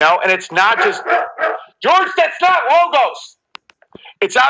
know, and it's not just George. That's not logos. It's obvious.